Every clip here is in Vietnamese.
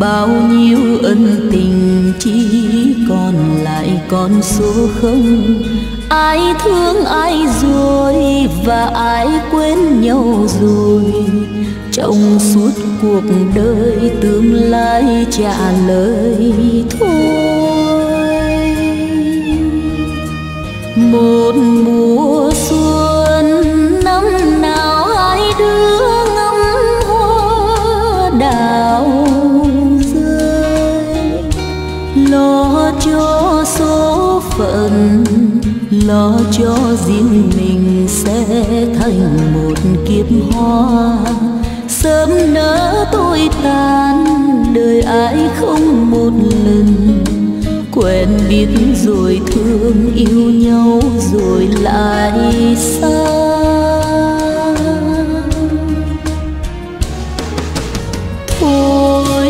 bao nhiêu ân tình chỉ còn lại con số không? Ai thương, ai rồi và ai quên nhau rồi? Trong suốt cuộc đời tương lai trả lời thôi. Một mùa phận, lo cho riêng mình sẽ thành một kiếp hoa. Sớm nỡ tôi tan đời ai không một lần. Quen biết rồi thương yêu nhau rồi lại xa. Thôi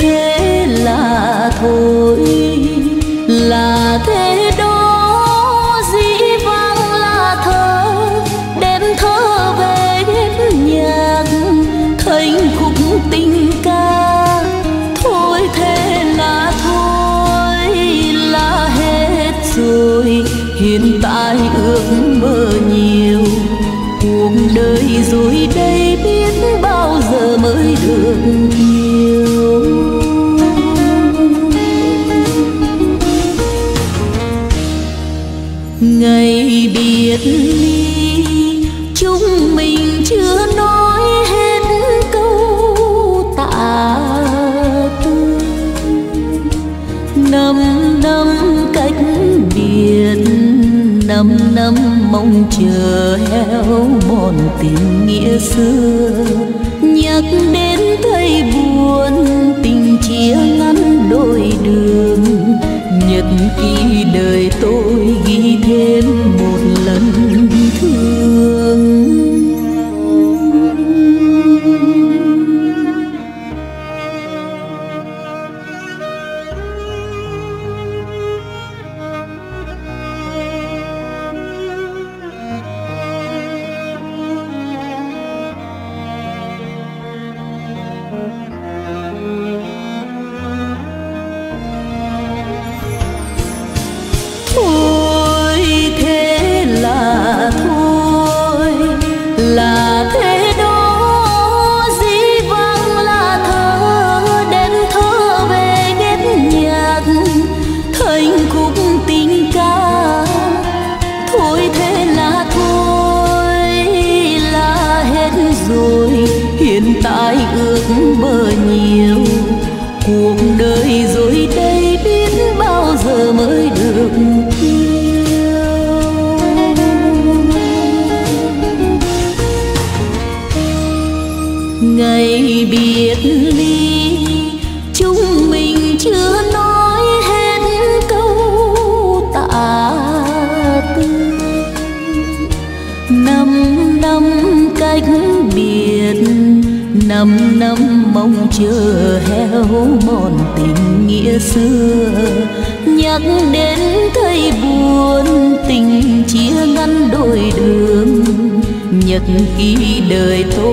thế là thôi. Tình nghĩa xưa nhắc đến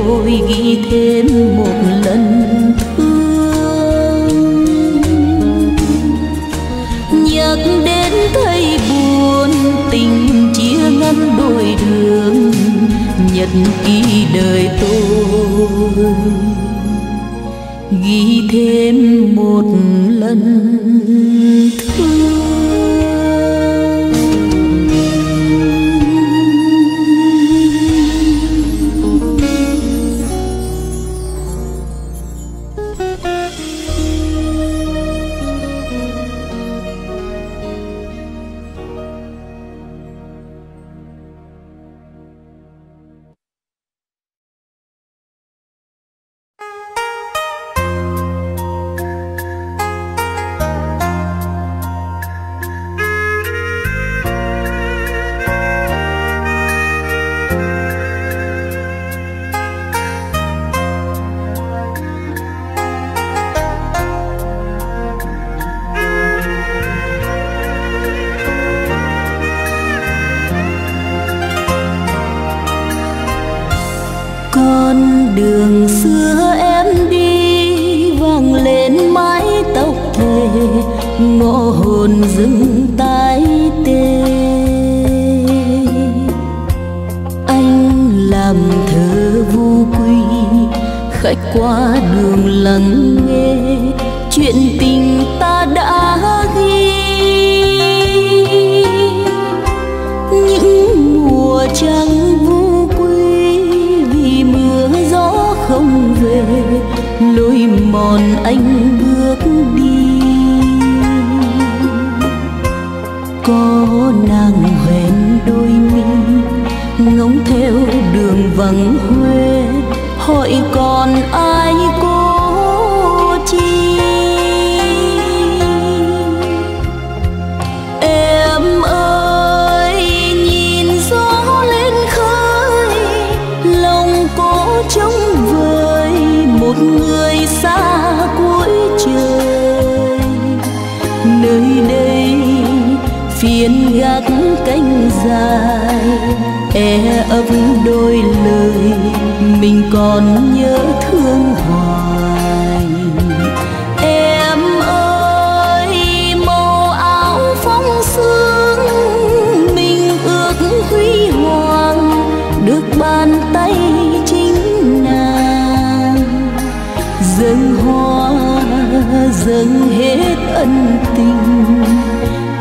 tôi ghi thêm một lần thương. Nhắc đến thấy buồn, tình chia ngăn đôi đường, nhật ký đời tôi. Ghi thêm một lần thương làm thơ vu quy, khách qua đường lắng nghe chuyện tình ta đã ghi. Những mùa trăng vu quy vì mưa gió không về, lối mòn anh bước đi. Vầng huê hỏi còn ai cô chi? Em ơi, nhìn gió lên khơi, lòng cô trông vơi một người xa cuối trời. Nơi đây, phiền gác cánh dài e ấp đôi lời, mình còn nhớ thương hoài. Em ơi, màu áo phong sương, mình ước huy hoàng, được bàn tay chính nàng. Dâng hoa, dâng hết ân tình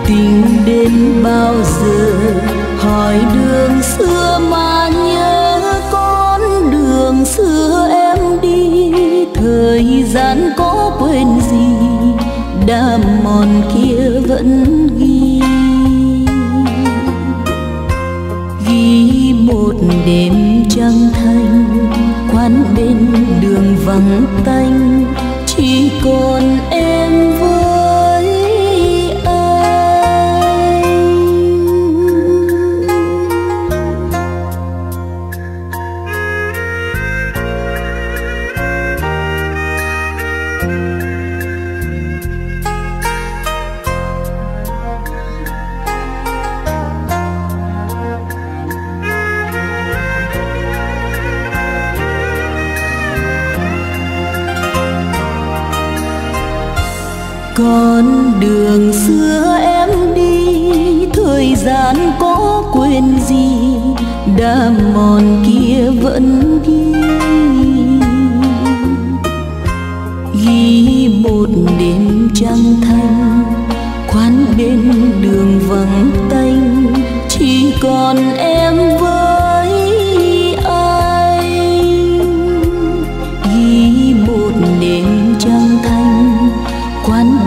tình đến bao giờ hỏi đường xưa mà nhớ con đường xưa em đi. Thời gian có quên gì đã mòn kia vẫn ghi. Ghi một đêm trăng thanh, quán bên đường vắng tanh. Chỉ còn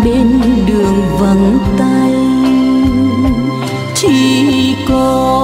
bên đường vắng tay chỉ còn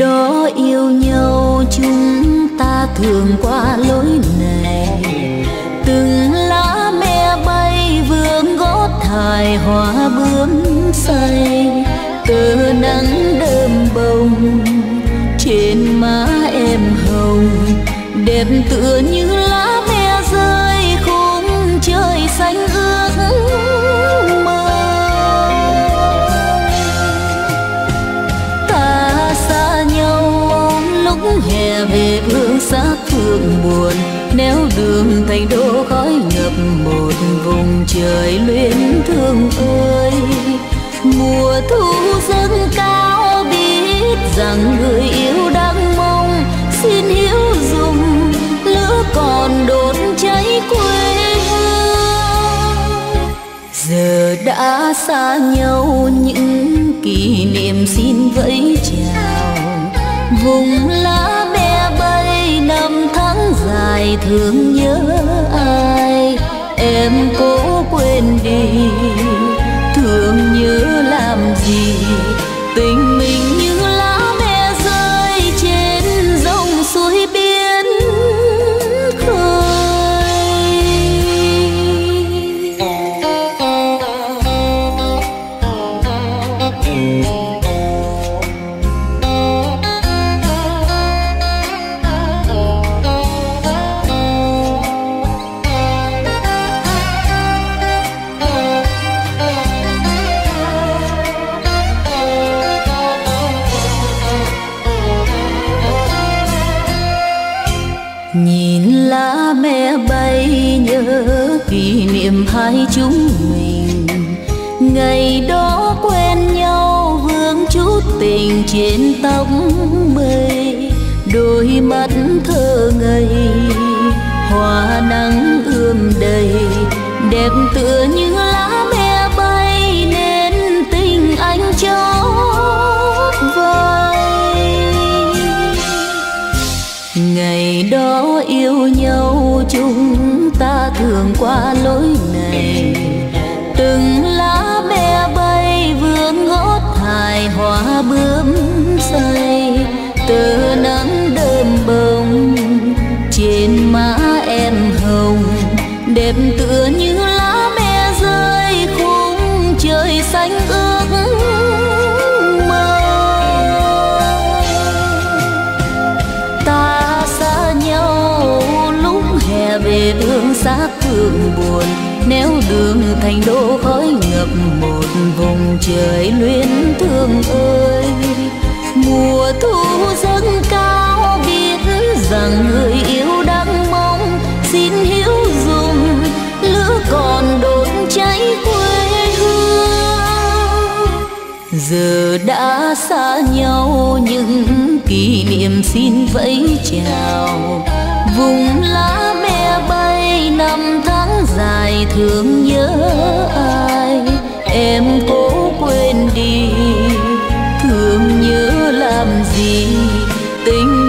đó yêu nhau, chúng ta thường qua lối này. Từng lá me bay, vương gót thải, hoa bướm say. Tờ nắng đơm bông trên má em hồng, đẹp tựa như thương buồn. Nếu đường thành đô khói ngập một vùng trời luyến thương ơi. Mùa thu dâng cao biết rằng người yêu đang mong. Xin hiểu dùng lửa còn đốt cháy quê giờ đã xa nhau, những kỷ niệm xin vẫy chào. Vùng lá thương nhớ ai em cố quên đi. Thương nhớ làm gì tình ta nếu đường thành đô khói ngập một vùng trời luyến thương ơi, mùa thu dâng cao biết rằng người yêu đang mong xin hiểu dùng lửa còn đốt cháy quê hương. Giờ đã xa nhau những kỷ niệm xin vẫy chào, vùng lá me bay năm Ngày thương nhớ ai? Em cố quên đi. Thương nhớ làm gì? Tình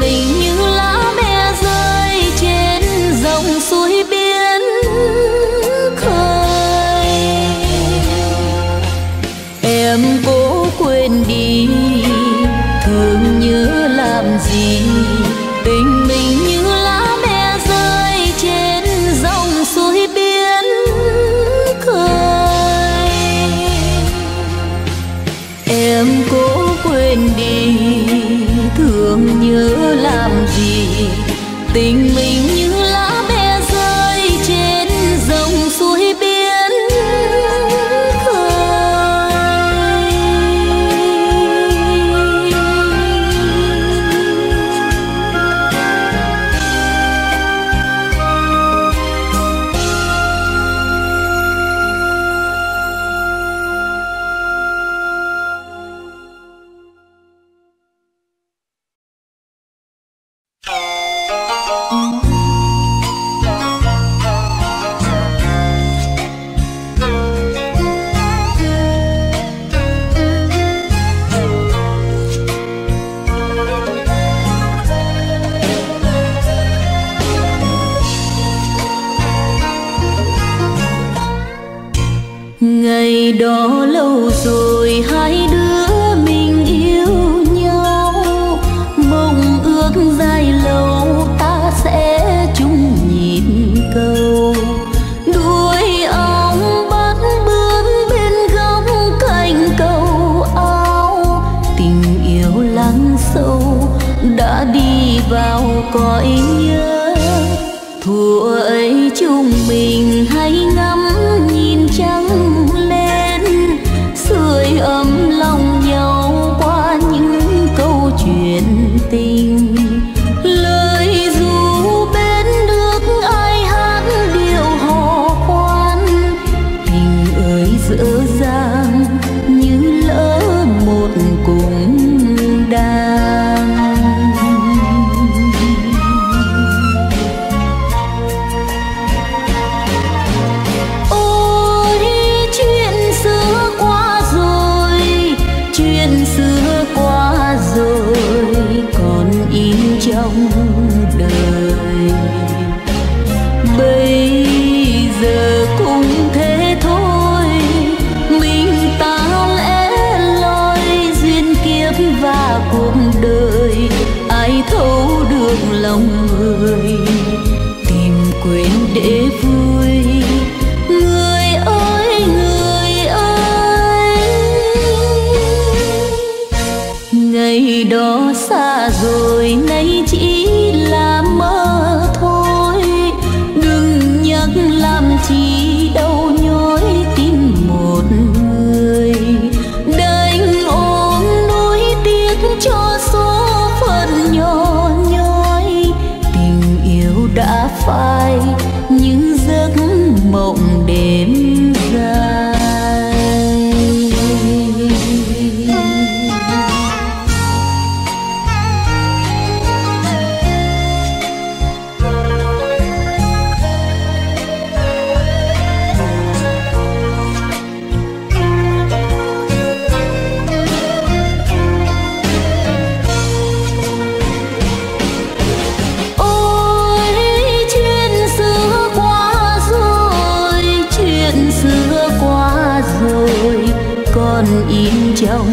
trong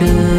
đời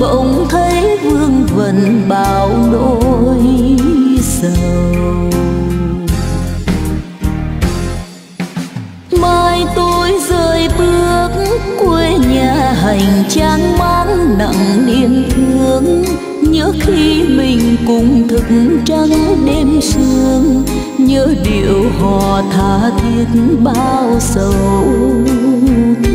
bỗng thấy vương vần bao nỗi sầu. Mai tôi rời bước, quê nhà hành trang mang nặng niềm thương. Nhớ khi mình cùng thức trắng đêm sương, nhớ điệu hò tha thiết bao sầu. thương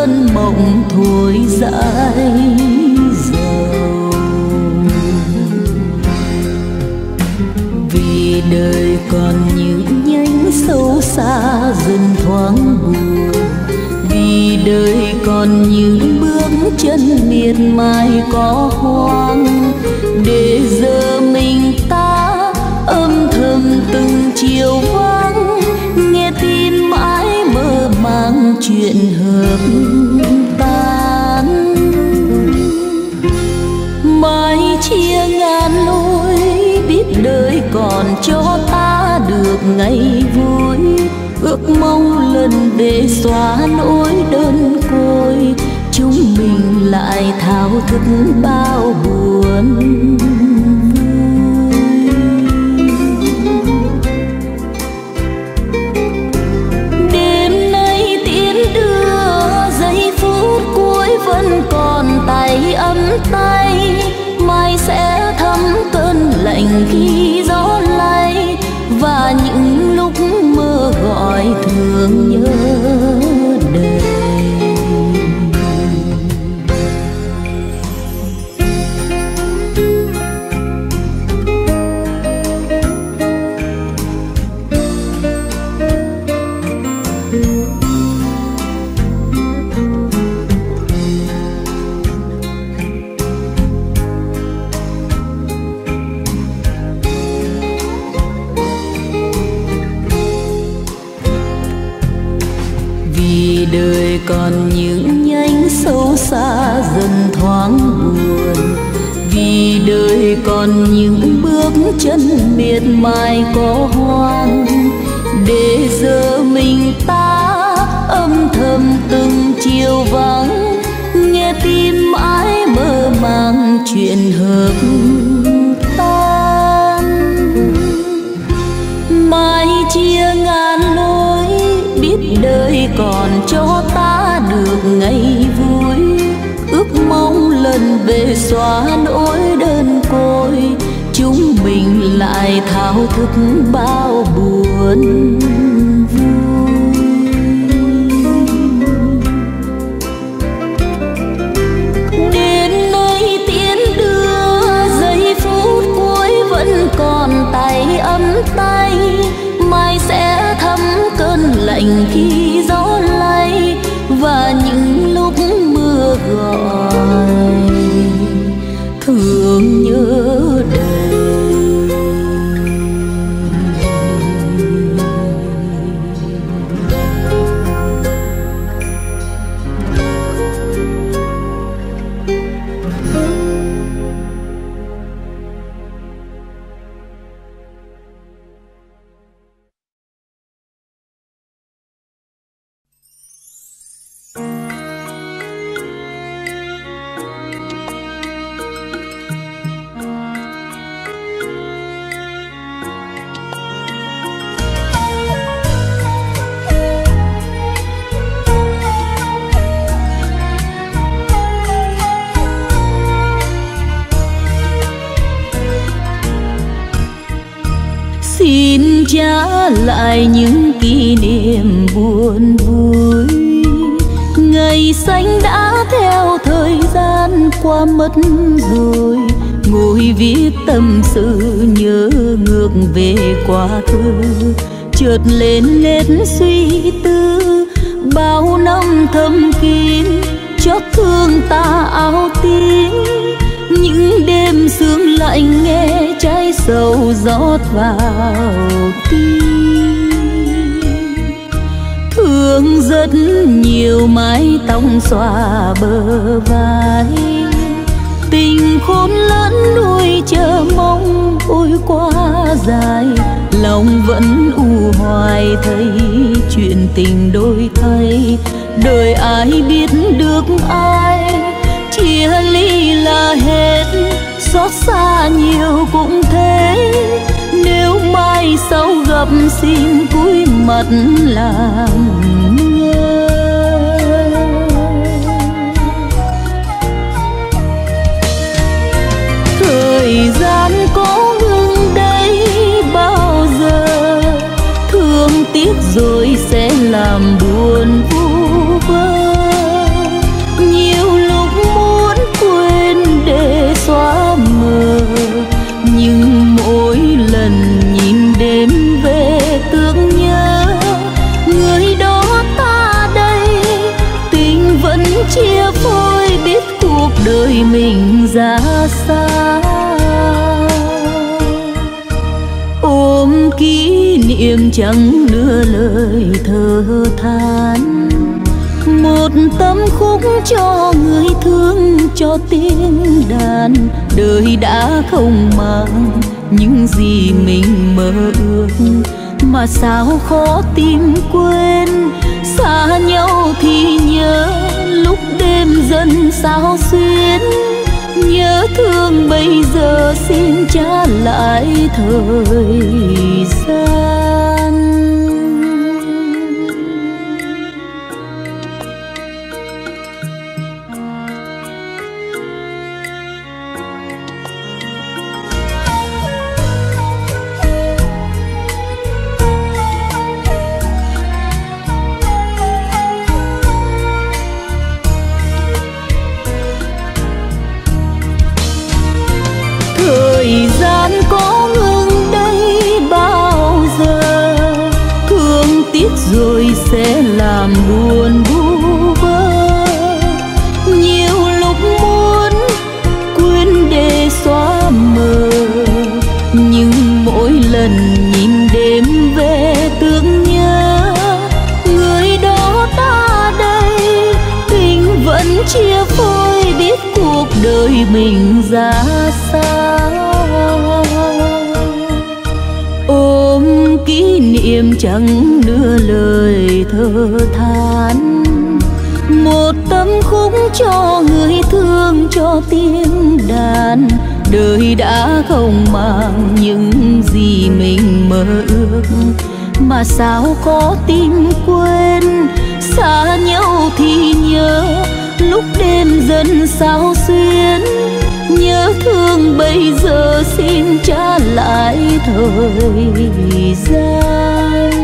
cơn mộng thôi dài dầu vì đời còn những nhánh sâu xa dần thoáng buồn. Vì đời còn những bước chân miệt mài có hoang. Để giờ mình ta âm thầm từng chiều hợp tan. Mãi chia ngàn lối, biết đời còn cho ta được ngày vui. Ước mong lần về xóa nỗi đơn côi, chúng mình lại thao thức bao buồn. Mọi thương nhớ. Xa dần thoáng buồn, vì đời còn những bước chân miệt mài có hoang. Để giờ mình ta âm thầm từng chiều vắng, nghe tim ai mơ màng chuyện hợp xóa nỗi đơn côi. Chúng mình lại thao thức bao buồn còn tay ấm tay. Mai sẽ thấm cơn lạnh khi lại những kỷ niệm buồn vui. Ngày xanh đã theo thời gian qua mất rồi. Ngồi viết tâm sự nhớ ngược về quá khứ. Chợt lên nét suy tư, bao năm thầm kín, chót thương ta áo tím những đêm sương lạnh nghe trái sầu rót vào tim. Thương rất nhiều mái tóc xòa bờ vai. Tình khôn lớn nuôi chờ mong ôi quá dài. Lòng vẫn u hoài thấy chuyện tình đôi thay. Đời ai biết được ai là hết. Xót xa nhiều cũng thế. Nếu mai sau gặp xin cúi mặt làm ngơ. Thời gian có ngừng đây bao giờ, thương tiếc rồi sẽ làm buồn vui. Chẳng đưa lời thơ than. Một tâm khúc cho người thương, cho tiếng đàn. Đời đã không mang những gì mình mơ ước. Mà sao khó tìm quên? Xa nhau thì nhớ, lúc đêm dần sao xuyên nhớ thương bây giờ xin trả lại thời gian. sẽ làm buồn vu vơ. Nhiều lúc muốn quên để xóa mờ, nhưng mỗi lần nhìn đêm về tưởng nhớ, người đó ta đây, tình vẫn chia phôi biết cuộc đời mình ra sao. Ôm kỷ niệm chẳng nửa lời than một tấm khúc cho người thương, cho tiếng đàn. Đời đã không mang những gì mình mơ ước. Mà sao có tin quên? Xa nhau thì nhớ, lúc đêm dần sao xuyên nhớ thương bây giờ xin trả lại thời gian.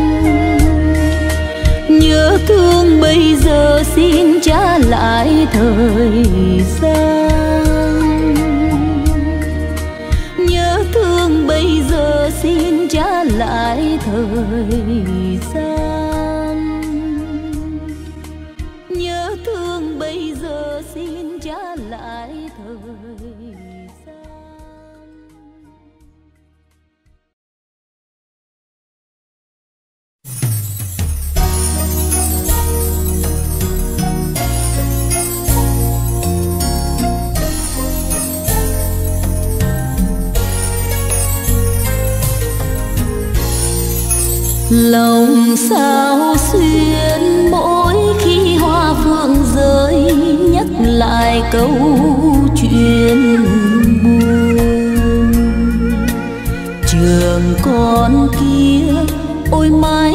bây giờ xin trả lại thời gian. Nhớ thương bây giờ xin trả lại thời gian. lòng sao xuyên mỗi khi hoa phượng rơi, nhắc lại câu chuyện buồn. Trường con kia ôi mái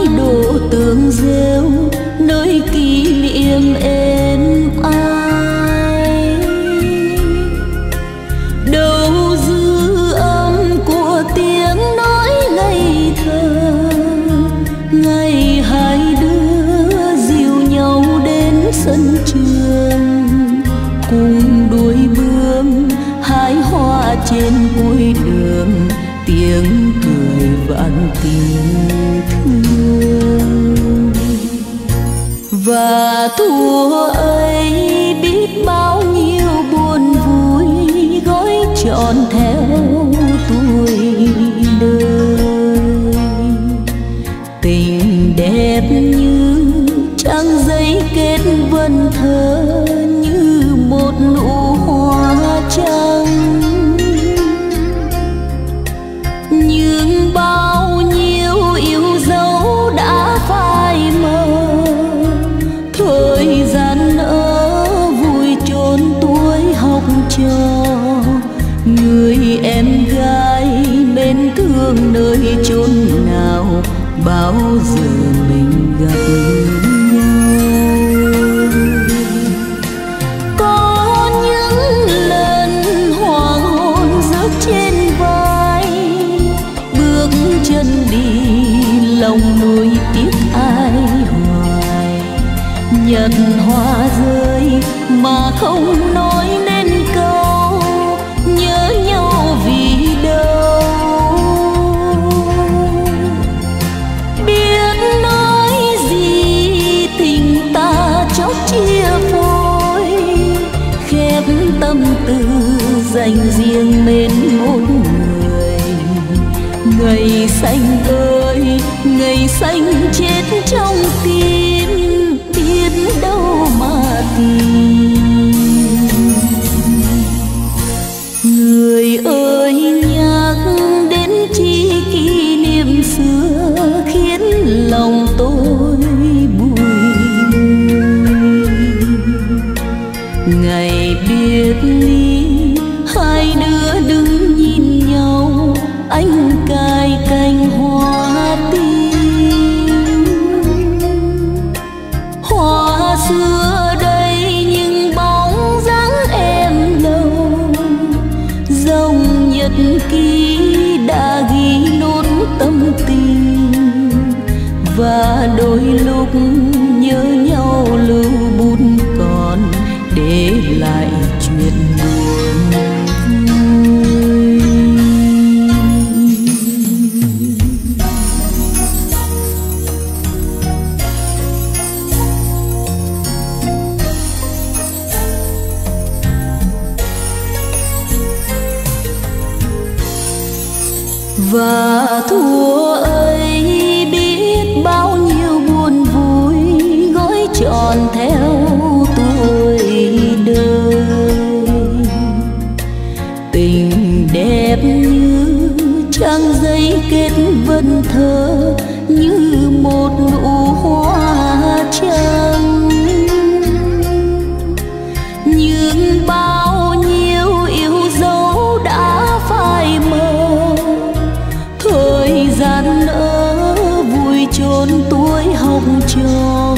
ngày biệt ly hai đứa đứng nhìn nhau anh cay cay. Khóc cho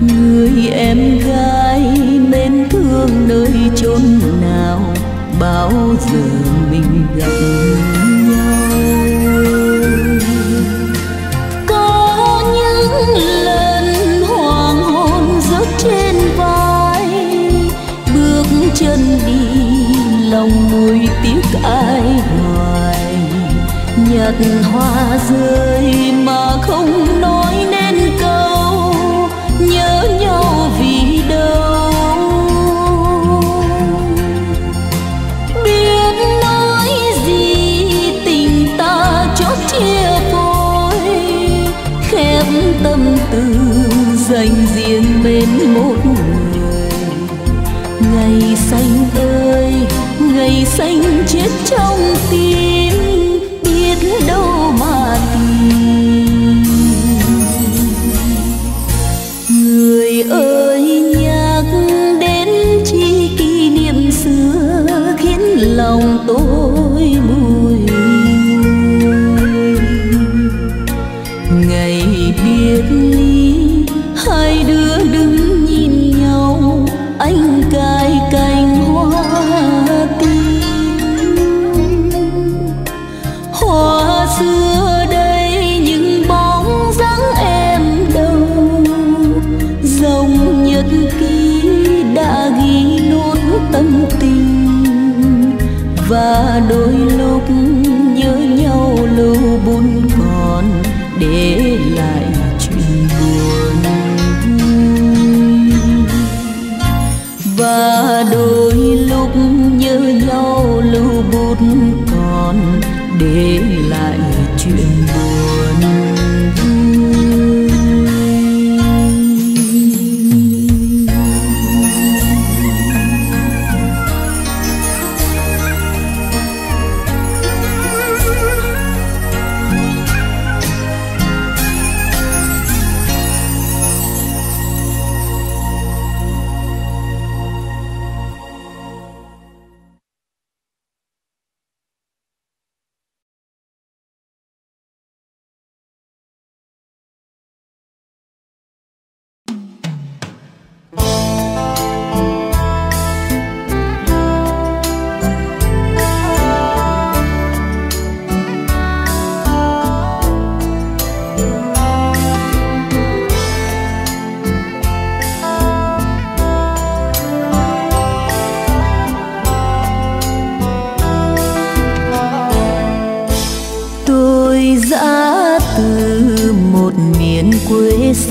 người em gái mến thương nơi chốn nào, bao giờ mình gặp nhau? Có những lần hoàng hôn rớt trên vai, bước chân đi, lòng nuối tiếc ai hoài. Nhặt hoa rơi và đôi lúc nhớ nhau lưu buồn còn để lại chuyện buồn và đôi lúc nhớ nhau lưu buồn còn để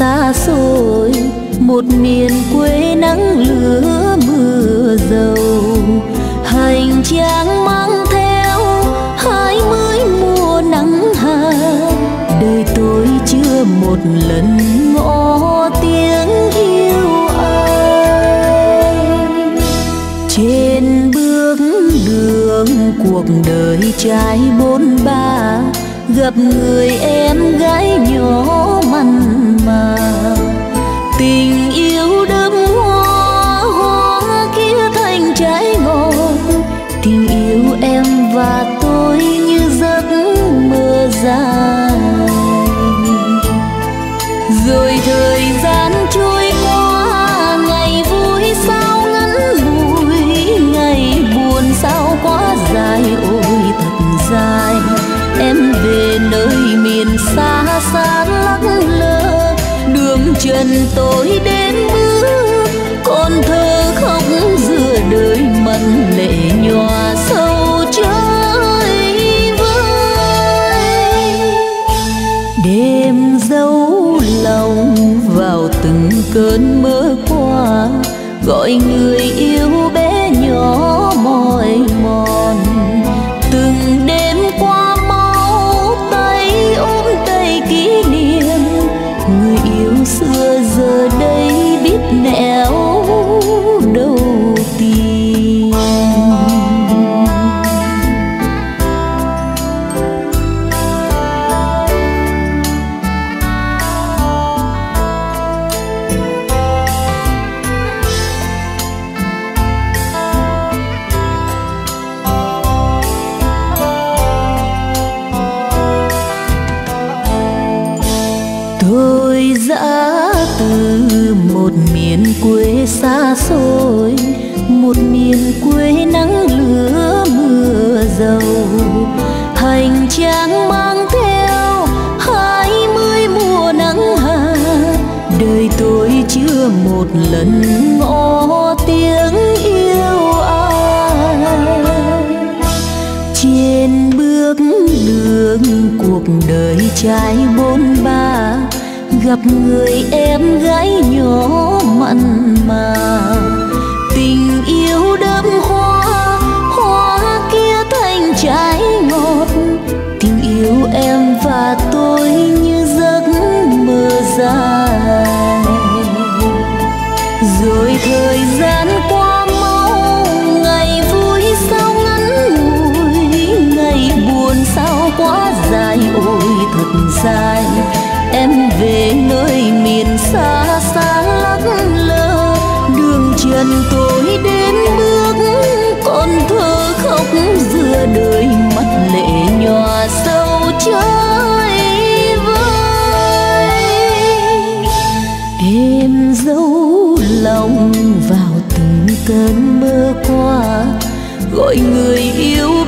xa xôi, một miền quê nắng lửa mưa dầu. Hành trang mang theo hai mươi mùa nắng hạ đời tôi chưa một lần ngỏ tiếng yêu ai. Trên bước đường cuộc đời trai bốn ba, gặp người em người yêu bé nhỏ mỏi mòn. dài. Em về nơi miền xa xa lắc lơ đường trần tối đến bước, con thơ khóc giữa đời. Mắt lệ nhòa sâu chơi vơi. Em dấu lòng vào từng cơn mơ qua. Gọi người yêu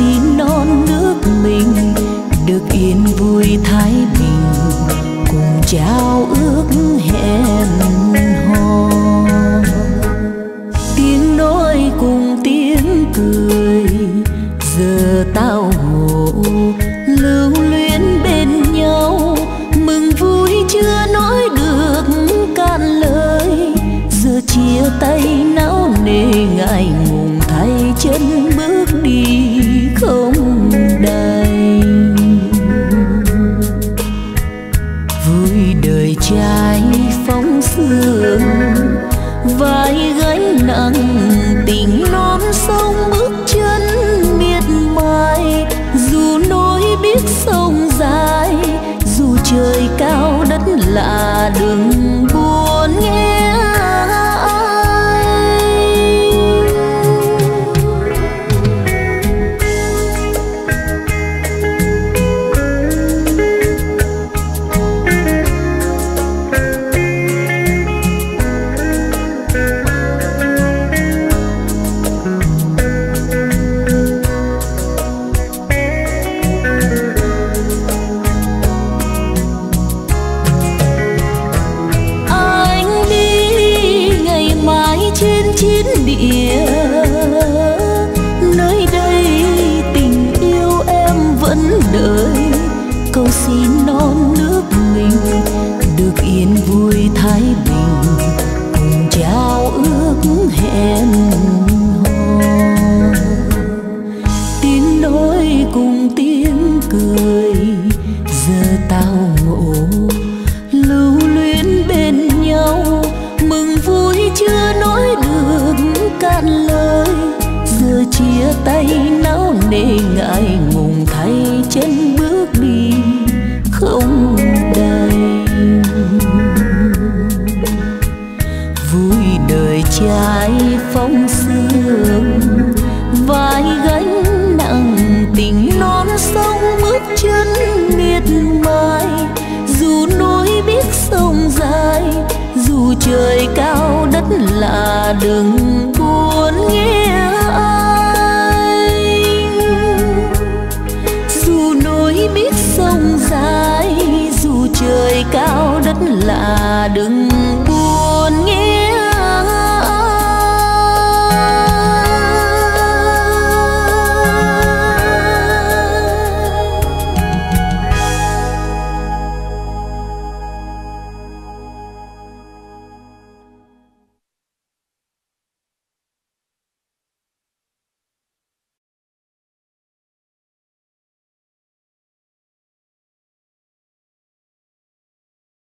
xin non nước mình, được yên vui thái bình, cùng trao ước hẹn hò. Tiếng nói cùng tiếng cười